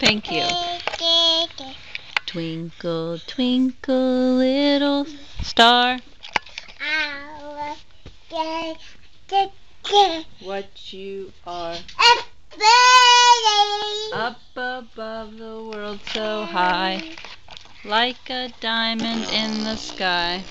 Thank you. Twinkle, twinkle, little star. What you are above the world so high, like a diamond in the sky.